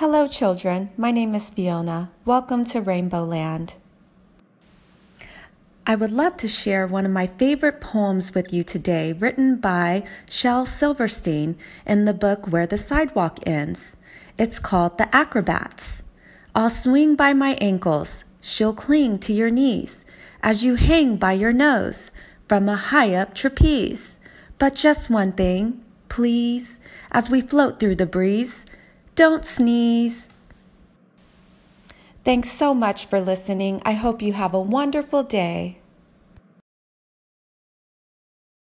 Hello, children. My name is Fiona. Welcome to Rainbow Land. I would love to share one of my favorite poems with you today, written by Shel Silverstein in the book Where the Sidewalk Ends. It's called The Acrobats. I'll swing by my ankles, she'll cling to your knees as you hang by your nose from a high up trapeze. But just one thing, please, as we float through the breeze, don't sneeze. Thanks so much for listening. I hope you have a wonderful day.